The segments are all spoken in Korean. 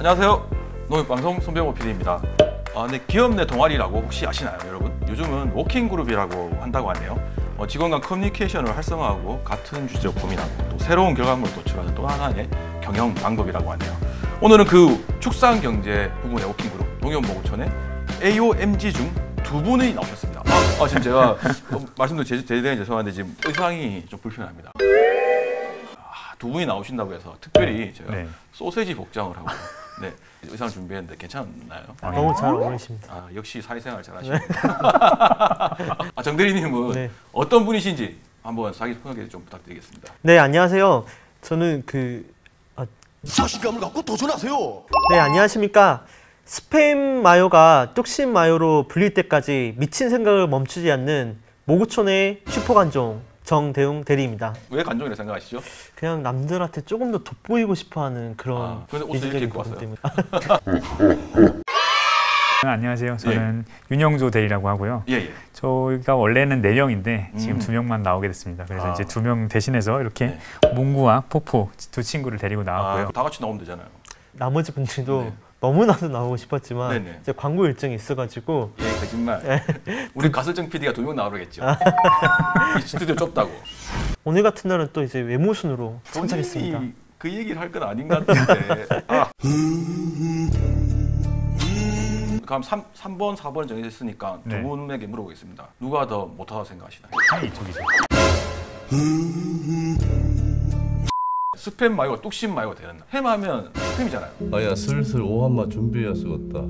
네, 안녕하세요. 농협방송 손병호 PD입니다. 아, 네, 기업 내 동아리라고 혹시 아시나요, 여러분? 요즘은 working group이라고 한다고 하네요. 어, 직원 간 커뮤니케이션을 활성화하고 같은 주제로 고민하고 또 새로운 결과물을 도출하는 또 하나의 경영 방법이라고 하네요. 오늘은 그 축산 경제 부분의 working group 농협목우촌의 AOMG 중 두 분이 나오셨습니다. 아, 아, 지금 제가 어, 말씀도 제- 제대로 죄송한데 지금 의상이 좀 불편합니다. 아, 두 분이 나오신다고 해서 특별히 제가 네. 소세지 복장을 하고 네, 의상을 준비했는데 괜찮나요? 아, 너무 잘 어울리십니다. 아, 역시 사회생활 잘하시네요. 아, 정 대리님은 네. 어떤 분이신지 한번 자기 소개 좀 부탁드리겠습니다. 네, 안녕하세요. 저는 그, 자신감을 갖고 도전하세요. 네, 안녕하십니까. 스팸 마요가 뚝심 마요로 불릴 때까지 미친 생각을 멈추지 않는 모구촌의 슈퍼관종 정대웅 대리입니다. 왜 간종이라 생각하시죠? 그냥 남들한테 조금 더 돋보이고 싶어 하는 그런 아, 근데 옷을 이렇게 입고 부분 왔어요? 때문에. 네, 안녕하세요. 저는 윤영조 대리라고 하고요. 예, 예. 저희가 원래는 네 명인데 지금 음. 두 명만 나오게 됐습니다. 그래서 아. 이제 두명 대신해서 이렇게 네. 몽구와 포포 두 친구를 데리고 나왔고요. 아, 다 같이 나오면 되잖아요. 나머지 분들도 네. 너무나도 나오고 싶었지만 네네. 이제 광고 일정이 있어가지고 예, 거짓말. 네. 우리 가설정 PD가 두명 나오겠죠. 아. 이 스튜디오 좁다고. 오늘 같은 날은 또 이제 외모 순으로 참석했습니다. 본인이 그 얘기를 할 건 아닌 것 같은데. 아. 그럼 3, 삼번 4번 정해졌으니까 네. 두 분에게 물어보겠습니다. 누가 더 못하다고 생각하시나요? 아니 이쪽이죠. 스팸 마요가 뚝심 마요가 되었나? 햄하면 스팸이잖아요. 아야 슬슬 오한마 준비해야 쓰겠다.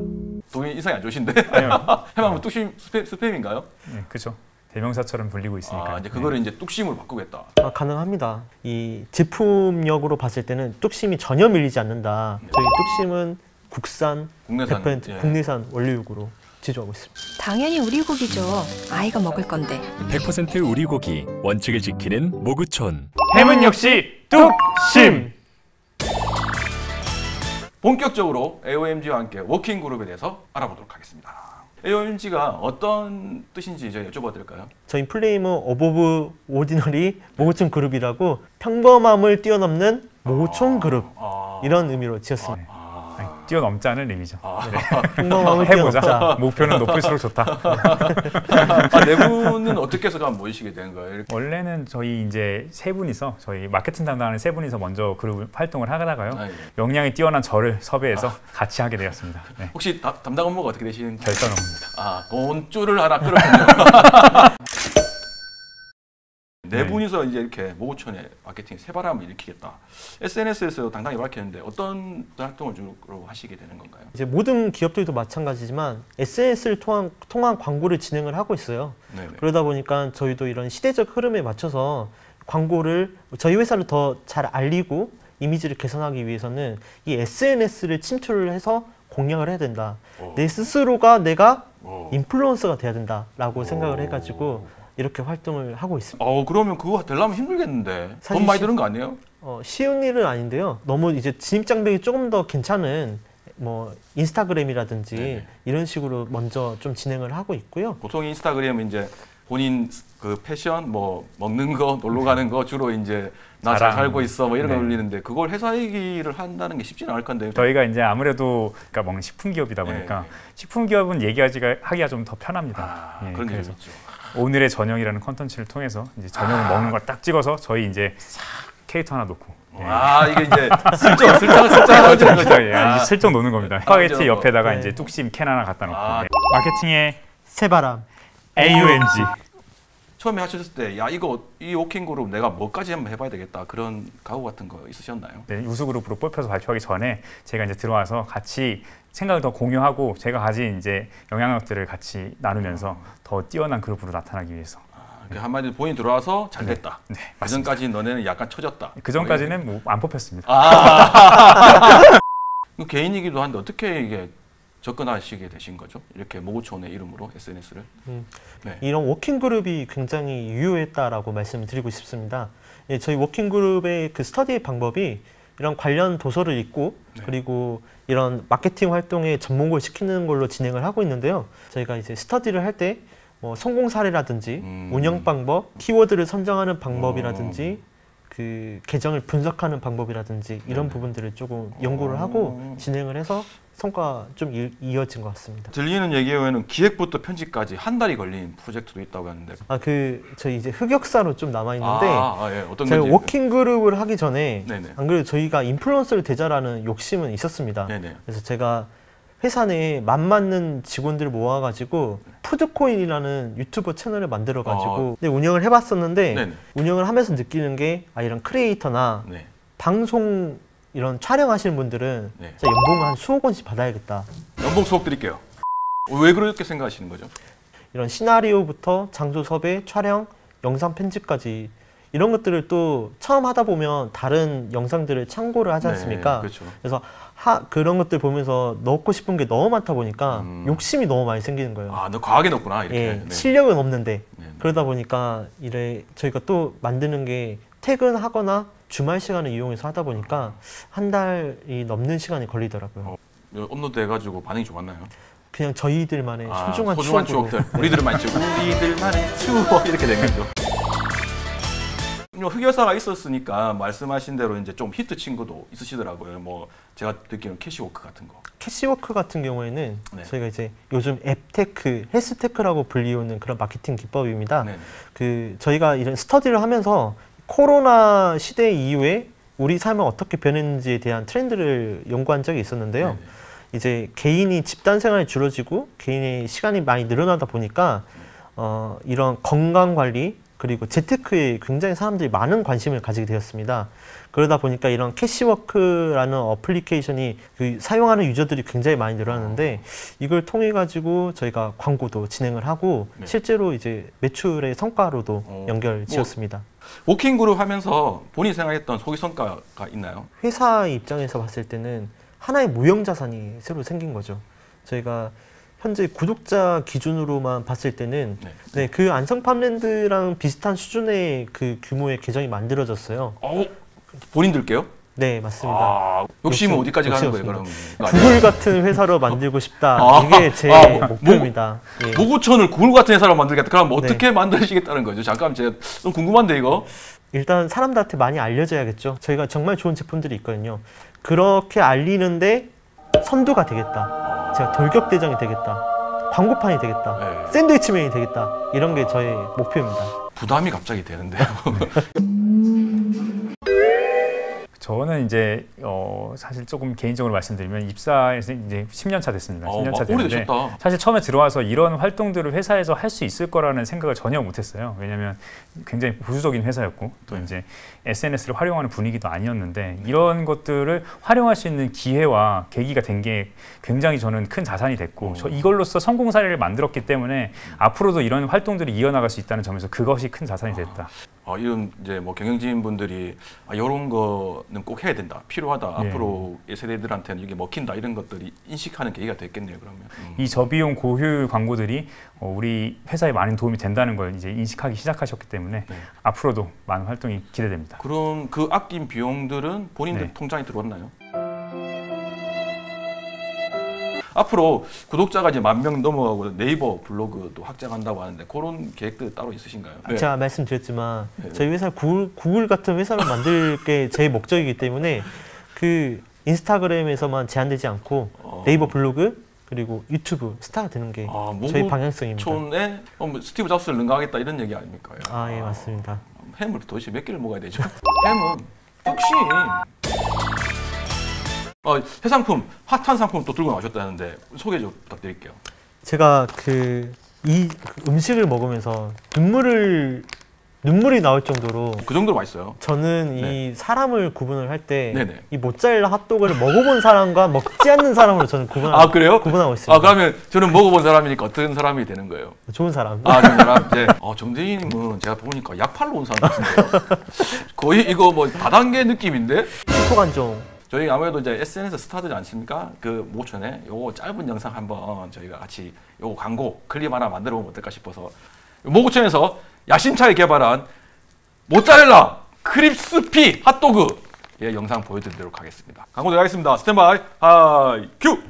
동이 인상이 안 좋으신데? 아니요. 햄하면 뚝심 스팸, 스팸인가요? 네, 그죠. 대명사처럼 불리고 있으니까. 아, 이제 그거를 이제 뚝심으로 바꾸겠다. 아, 가능합니다. 이 제품력으로 봤을 때는 뚝심이 전혀 밀리지 않는다. 저희 뚝심은 국산 국내산 100% 예. 국내산 원료육으로 제조하고 있습니다. 당연히 우리 고기죠. 아이가 먹을 건데. 100% 우리 고기 원칙을 지키는 목우촌 햄은 역시 뚝심. 본격적으로 AOMG와 함께 워킹 그룹에 대해서 알아보도록 하겠습니다. AOMG가 어떤 뜻인지 제가 여쭤봐도 될까요? 저희 플레임은 어보브 오디너리 모구촌 그룹이라고 평범함을 뛰어넘는 모구촌 그룹 아, 이런 의미로 지었습니다. 아, 뛰어넘자는 의미죠. 아, 평범함을 해보자. 목표는 높을수록 좋다. 아, 네 분은 어떻게 해서 모이시게 된 거예요? 이렇게. 원래는 저희 이제 세 분이서 저희 마케팅 담당하는 세 분이서 먼저 그룹 활동을 하다가요. 아, 예. 역량이 뛰어난 저를 섭외해서 같이 하게 되었습니다. 네. 혹시 다- 담당 업무가 어떻게 되시는 거예요? 결선업입니다. 아, 돈줄을 하나 끌었군요. 네 네. 분이서 이제 이렇게 모구촌에 마케팅 새바람을 일으키겠다. SNS에서 당당히 밝혔는데 어떤 활동을 주로 하시게 되는 건가요? 이제 모든 기업들도 마찬가지지만 SNS를 통한, 통한 광고를 진행을 하고 있어요. 네, 네. 그러다 보니까 저희도 이런 시대적 흐름에 맞춰서 광고를 저희 회사를 더 잘 알리고 이미지를 개선하기 위해서는 이 SNS를 침투를 해서 공략을 해야 된다. 오. 내 스스로가 내가 오. 인플루언서가 돼야 된다라고 생각을 오. 해가지고 이렇게 활동을 하고 있습니다. 어 그러면 그거 되려면 힘들겠는데 돈 많이 시- 드는 거 아니에요? 어, 쉬운 일은 아닌데요. 너무 이제 진입 장벽이 조금 더 괜찮은 뭐 인스타그램이라든지 네네. 이런 식으로 먼저 좀 진행을 하고 있고요. 보통 인스타그램은 이제 본인 그 패션 뭐 먹는 거 놀러 가는 거 주로 이제 나 잘. 살고 있어 뭐 이런 거 네. 올리는데 그걸 회사 얘기를 한다는 게 쉽지는 않을 건데 저희가 이제 아무래도 그러니까 먹는 식품 기업이다 보니까 네. 식품 기업은 얘기하기가 하기가 좀 더 편합니다. 아, 예, 그런 게 그래서 있죠. 오늘의 저녁이라는 컨텐츠를 통해서 이제 저녁을 아. 먹는 걸 딱 찍어서 저희 이제 싹 캐릭터 하나 놓고 예. 아 이게 이제 슬쩍 슬쩍 슬쩍 하는 진짜 거죠. 예, 아, 슬쩍 놓는 겁니다. 스파게티 이제 옆에다가 네. 이제 뚝심 캔 하나 갖다 놓고 아. 네. 마케팅의 새바람. AUMG 처음에 하셨을 때 야 이거 이 워킹 그룹 내가 뭐까지 한번 해봐야 되겠다 그런 각오 같은 거 있으셨나요? 네, 우수 그룹으로 뽑혀서 발표하기 전에 제가 이제 들어와서 같이 생각을 더 공유하고 제가 가진 이제 영향력들을 같이 나누면서 더 뛰어난 그룹으로 나타나기 위해서 아, 그 한마디로 본인 들어와서 잘 됐다. 네, 그 전까지 너네는 약간 처졌다. 그 전까지는 뭐 안 뽑혔습니다. 그 개인이기도 한데 어떻게 이게 접근하시게 되신 거죠? 이렇게 목우촌의 이름으로 SNS를. 음. 네. 이런 워킹 그룹이 굉장히 유효했다라고 말씀드리고 싶습니다. 예, 저희 워킹 그룹의 그 스터디 방법이 이런 관련 도서를 읽고 네. 그리고 이런 마케팅 활동에 접목을 시키는 걸로 진행을 하고 있는데요. 저희가 이제 스터디를 할 때 뭐 성공 사례라든지 음. 운영 방법, 키워드를 선정하는 방법이라든지 그 계정을 분석하는 방법이라든지 이런 네네. 부분들을 조금 연구를 하고 어. 진행을 해서 성과 좀 이, 이어진 것 같습니다. 들리는 얘기에는 기획부터 편집까지 한 달이 걸린 프로젝트도 있다고 하는데 아 그 저희 이제 흑역사로 좀 남아 있는데 아, 아, 예. 어떤 저희 건지 워킹 그룹을 하기 전에 네네 안 그래도 저희가 인플루언서를 되자라는 욕심은 있었습니다. 네네 그래서 제가 회사 내에 맘 맞는 직원들을 모아가지고 푸드코인이라는 유튜버 채널을 만들어가지고 네, 운영을 해봤었는데 아. 네네 운영을 하면서 느끼는 게 아, 이런 크리에이터나 네 방송 이런 촬영하시는 분들은 네. 진짜 연봉 한 수억 원씩 받아야겠다. 연봉 수업 드릴게요. 왜 그렇게 생각하시는 거죠? 이런 시나리오부터 장소 섭외, 촬영, 영상 편집까지 이런 것들을 또 처음 하다 보면 다른 영상들을 참고를 하지 않습니까? 네, 그렇죠. 그래서 하, 그런 것들 보면서 넣고 싶은 게 너무 많다 보니까 음. 욕심이 너무 많이 생기는 거예요. 아, 너 과하게 넣구나 이렇게. 예, 네. 실력은 없는데 네. 그러다 보니까 이래 저희가 또 만드는 게 퇴근하거나 주말 시간을 이용해서 하다 보니까 한 달이 넘는 시간이 걸리더라고요. 어. 업로드 해가지고 반응이 좋았나요? 그냥 저희들만의 아, 소중한, 소중한. 추억들. 우리들만의 추억. 우리들만의 추억 이렇게 된 거죠. 흑역사가 있었으니까 말씀하신 대로 이제 좀 히트 친 것도 있으시더라고요. 뭐 제가 듣기로는 캐시워크 같은 거. 캐시워크 같은 경우에는 네. 저희가 이제 요즘 앱테크, 헬스테크라고 불리우는 그런 마케팅 기법입니다. 네. 그 저희가 이런 스터디를 하면서 코로나 시대 이후에 우리 삶은 어떻게 변했는지에 대한 트렌드를 연구한 적이 있었는데요. 네. 이제 개인이 집단 생활이 줄어지고 개인의 시간이 많이 늘어나다 보니까 어, 이런 건강 관리 그리고 재테크에 굉장히 사람들이 많은 관심을 가지게 되었습니다. 그러다 보니까 이런 캐시워크라는 어플리케이션이 그 사용하는 유저들이 굉장히 많이 늘어났는데 이걸 통해 가지고 저희가 광고도 진행을 하고 네. 실제로 이제 매출의 성과로도 어, 연결 뭐- 지었습니다. 워킹 그룹 하면서 본인이 생각했던 소기 성과가 있나요? 회사 입장에서 봤을 때는 하나의 무형 자산이 새로 생긴 거죠. 저희가 현재 구독자 기준으로만 봤을 때는 네. 네, 그 안성팜랜드랑 비슷한 수준의 그 규모의 계정이 만들어졌어요. 어, 본인들께요? 네, 맞습니다. 아, 욕심은 욕심- 어디까지 가는 거예요? 욕심 그럼 구글 같은 회사로 만들고 싶다. 아, 이게 제 아, 목표입니다. 예. 목우촌을 구글 같은 회사로 만들겠다. 그럼 네. 어떻게 만드시겠다는 거죠? 잠깐 제가 좀 궁금한데 이거. 일단 사람들한테 많이 알려져야겠죠. 저희가 정말 좋은 제품들이 있거든요. 그렇게 알리는데 선두가 되겠다. 제가 돌격대장이 되겠다. 광고판이 되겠다. 네. 샌드위치맨이 되겠다. 이런 게 저의 목표입니다. 부담이 갑자기 되는데요. 저는 이제 어, 사실 조금 개인적으로 말씀드리면 입사해서 이제 10년 차 됐습니다. 어, 10년 차 아, 됐는데 오래되셨다. 사실 처음에 들어와서 이런 활동들을 회사에서 할 수 있을 거라는 생각을 전혀 못했어요. 왜냐하면 굉장히 보수적인 회사였고 또 네. 이제 SNS를 활용하는 분위기도 아니었는데 이런 것들을 활용할 수 있는 기회와 계기가 된 게 굉장히 저는 큰 자산이 됐고 어. 저 이걸로써 성공 사례를 만들었기 때문에 앞으로도 이런 활동들이 이어나갈 수 있다는 점에서 그것이 큰 자산이 됐다. 어, 이런 이제 뭐 경영진 분들이 아, 이런 거는 꼭 해야 된다, 필요하다. 예. 앞으로의 세대들한테는 이게 먹힌다 이런 것들이 인식하는 계기가 됐겠네요. 그러면. 음. 이 저비용 고효율 광고들이 어, 우리 회사에 많은 도움이 된다는 걸 이제 인식하기 시작하셨기 때문에 네. 앞으로도 많은 활동이 기대됩니다. 그럼 그 아낀 비용들은 본인들 네. 통장에 들어왔나요? 앞으로 구독자가 이제 만 명 넘어가고 네이버 블로그도 확장한다고 하는데 그런 계획들 따로 있으신가요? 네. 제가 말씀드렸지만 네. 저희 회사 구글, 구글 같은 회사를 만들 게 제 목적이기 때문에 그 인스타그램에서만 제한되지 않고 어. 네이버 블로그 그리고 유튜브 스타가 되는 게 아, 저희 방향성입니다. 촌에 어, 뭐 스티브 잡스를 능가하겠다 이런 얘기 아닙니까? 아, 예, 맞습니다. 햄을 도대체 몇 개를 먹어야 되죠? 햄은 뚝심. 어, 새 상품, 핫한 상품 또 들고 나오셨다는데 소개 좀 부탁드릴게요. 제가 그 이 음식을 먹으면서 눈물을 눈물이 나올 정도로 그 정도로 맛있어요. 저는 이 사람을 구분을 할 때이 네. 모짜렐라 핫도그를 먹어본 사람과 먹지 않는 사람으로 저는 구분 아 그래요? 구분하고 있습니다. 아 그러면 저는 먹어본 사람이니까 어떤 사람이 되는 거예요? 좋은 사람. 아, 그 사람. 네. 어, 정대희님은 제가 보니까 약 팔러 온 사람 같은데요. 거의 이거 뭐 다단계 느낌인데? 소관종 저희 아무래도 이제 SNS 스타들이 않습니까? 그 모천에 요거 짧은 영상 한번 저희가 같이 요거 광고 클립 하나 만들어 보면 어떨까 싶어서 모구천에서 야심차게 개발한 모짜렐라 크립스피 핫도그 예, 영상 보여드리도록 하겠습니다. 광고 들어가겠습니다. 스탠바이 하이 큐!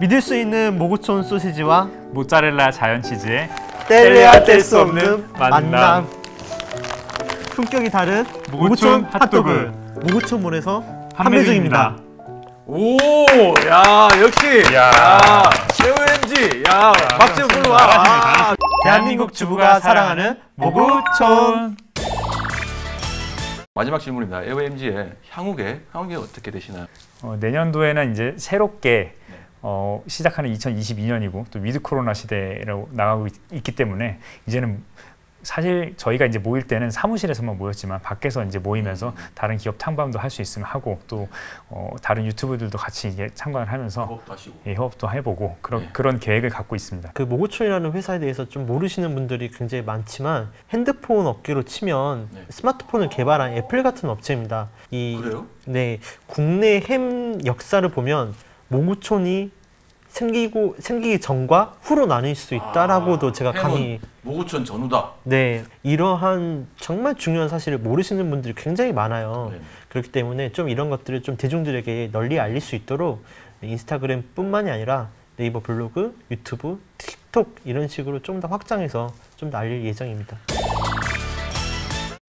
믿을 수 있는 목우촌 소시지와 모짜렐라 자연 치즈의 뗄래야 뗄 수 없는 만남. 품격이 다른 목우촌 핫도그 목우촌몰에서 판매 판매 중입니다. 오, 야 역시, 야. 야, AOMG, 야 박수 불러와. 아, 대한민국 주부가 사랑하는 목우촌 마지막 질문입니다. AOMG의 향후 계획, 향후 계획 어떻게 되시나요? 어, 내년도에는 이제 새롭게 네. 어, 시작하는 2022년이고 또 위드 코로나 시대로 나가고 있, 기 때문에 이제는 사실 저희가 이제 모일 때는 사무실에서만 모였지만 밖에서 이제 모이면서 다른 기업 탐방도 할 수 있으면 하고 또 어, 다른 유튜브들도 같이 이게 참관을 하면서 하시고. 예, 협업도 해보고 그런 네. 그런 계획을 갖고 있습니다. 그 목우촌이라는 회사에 대해서 좀 모르시는 분들이 굉장히 많지만 핸드폰 업계로 치면 네. 스마트폰을 개발한 애플 같은 업체입니다. 이 그래요? 네, 국내 햄 역사를 보면 모구촌이 생기고 생기기 전과 후로 나뉠 수 있다라고도 아, 제가 강의 모구촌 전후다. 네 이러한 정말 중요한 사실을 모르시는 분들이 굉장히 많아요. 네. 그렇기 때문에 좀 이런 것들을 좀 대중들에게 널리 알릴 수 있도록 인스타그램뿐만이 아니라 네이버 블로그, 유튜브, 틱톡 이런 식으로 좀 더 확장해서 좀 더 알릴 예정입니다.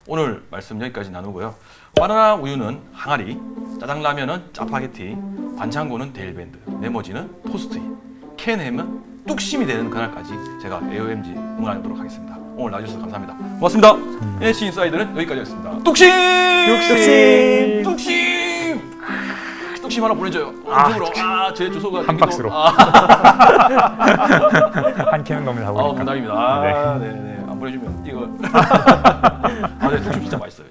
오늘 말씀 여기까지 나누고요. 바나나 우유는 항아리, 짜장라면은 짜파게티, 반창고는 대일밴드, 메모지는 포스트잇, 캔햄은 뚝심이 되는 그날까지 제가 AOMG 응원하도록 하겠습니다. 오늘 나와주셔서 감사합니다. 고맙습니다. NH 인사이드는 여기까지였습니다. 뚝심! 뚝심! 뚝심! 아, 뚝심 하나 보내줘요. 유튜브로. 아, 제 주소가 한. 박스로. 아, 한 캔은 겁니다. 아, 보니까. 농담입니다. 아, 네, 네. 안 보내주면 이거. 아, 네, 뚝심 진짜 맛있어요.